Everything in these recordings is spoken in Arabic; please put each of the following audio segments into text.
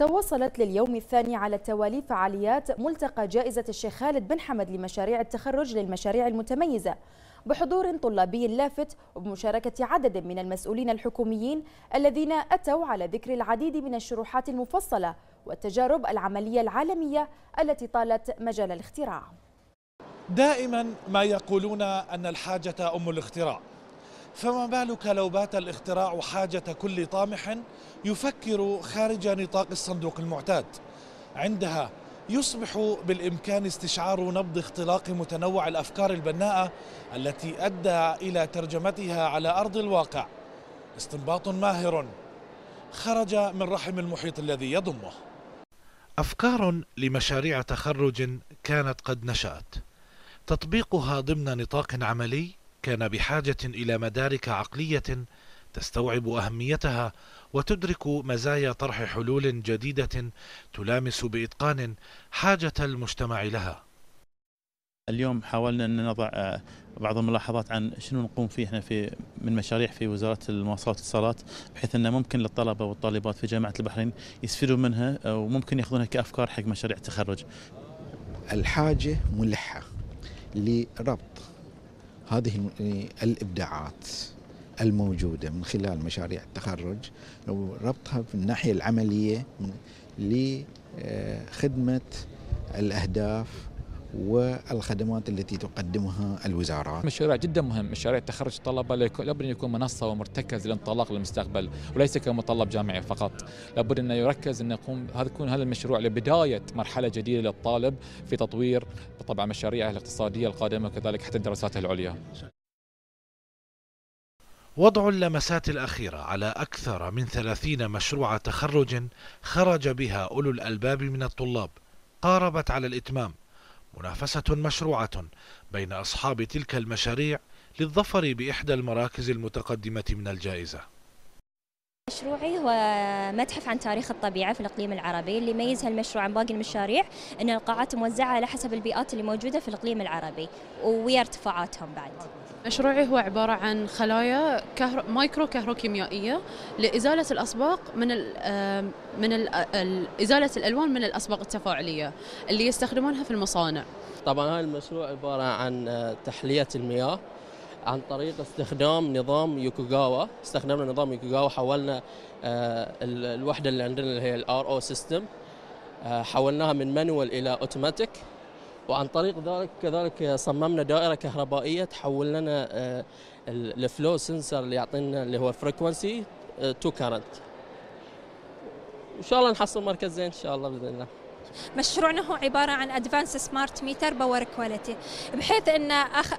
تواصلت لليوم الثاني على التوالي فعاليات ملتقى جائزة الشيخ خالد بن حمد لمشاريع التخرج للمشاريع المتميزة. بحضور طلابي لافت وبمشاركة عدد من المسؤولين الحكوميين الذين أتوا على ذكر العديد من الشروحات المفصلة والتجارب العملية العالمية التي طالت مجال الاختراع. دائما ما يقولون أن الحاجة أم الاختراع. فما بالك لو بات الاختراع حاجة كل طامح يفكر خارج نطاق الصندوق المعتاد؟ عندها يصبح بالإمكان استشعار نبض اختلاق متنوع الأفكار البناءة التي أدى إلى ترجمتها على أرض الواقع. استنباط ماهر. خرج من رحم المحيط الذي يضمه. أفكار لمشاريع تخرج كانت قد نشأت. تطبيقها ضمن نطاق عملي كان بحاجة إلى مدارك عقلية تستوعب أهميتها وتدرك مزايا طرح حلول جديدة تلامس بإتقان حاجة المجتمع لها اليوم حاولنا أن نضع آه، بعض الملاحظات عن شنو نقوم فيه إحنا في من مشاريع في وزارة المواصلات والاتصالات بحيث انه ممكن للطلبة والطالبات في جامعة البحرين يستفيدوا منها آه، وممكن يأخذونها كأفكار حق مشاريع التخرج. الحاجة ملحة لربط هذه الإبداعات الموجودة من خلال مشاريع التخرج وربطها في الناحية العملية لخدمة الأهداف والخدمات التي تقدمها الوزارات مشروع جدا مهم مشاريع تخرج الطلبة لابد أن يكون منصة ومرتكز للانطلاق للمستقبل وليس كمطلب جامعي فقط. لابد أنه يركز أن يقوم هذا يكون هذا المشروع لبداية مرحلة جديدة للطالب في تطوير طبعا مشاريعه الاقتصادية القادمة وكذلك حتى دراساته العليا. وضع اللمسات الأخيرة على أكثر من ثلاثين مشروع تخرج خرج بها أولو الألباب من الطلاب قاربت على الإتمام. منافسة مشروعة بين أصحاب تلك المشاريع للظفر بإحدى المراكز المتقدمة من الجائزة. مشروعي هو متحف عن تاريخ الطبيعة في الإقليم العربي. اللي يميز هالمشروع عن باقي المشاريع أن القاعات موزعة على حسب البيئات اللي موجودة في الإقليم العربي ويا ارتفاعاتهم بعد. مشروعي هو عبارة عن خلايا كهرو... مايكرو كهروكيميائية لإزالة الأصباغ من ال... من ال... إزالة الألوان من الأصباغ التفاعلية اللي يستخدمونها في المصانع. طبعا هذا المشروع عبارة عن تحلية المياه عن طريق استخدام نظام يوكوغاوا. استخدمنا نظام يوكوغاوا حولنا الوحدة اللي عندنا اللي هي ال RO system حولناها من manual إلى أوتوماتيك وعن طريق ذلك كذلك صممنا دائرة كهربائية تحول لنا آه، ال flow sensor اللي يعطينا اللي هو frequency to current إن شاء الله نحصل مركز زين إن شاء الله بإذن الله. مشروعنا هو عبارة عن advanced smart meter power quality بحيث إن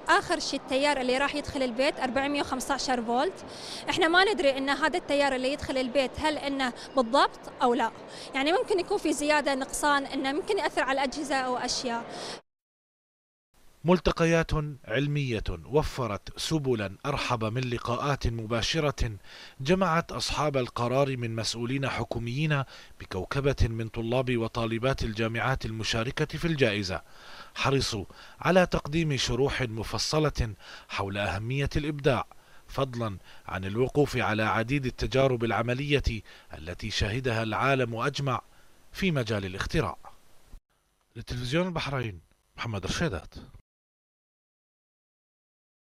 آخر شيء التيار اللي راح يدخل البيت 415 فولت. إحنا ما ندري إن هذا التيار اللي يدخل البيت هل إنه بالضبط أو لا. يعني ممكن يكون في زيادة نقصان إنه ممكن يأثر على الأجهزة أو أشياء. ملتقيات علمية وفرت سبلا أرحب من لقاءات مباشرة جمعت أصحاب القرار من مسؤولين حكوميين بكوكبة من طلاب وطالبات الجامعات المشاركة في الجائزة. حرصوا على تقديم شروح مفصلة حول أهمية الإبداع فضلا عن الوقوف على عديد التجارب العملية التي شهدها العالم أجمع في مجال الاختراع. لتلفزيون البحرين محمد رشيدات.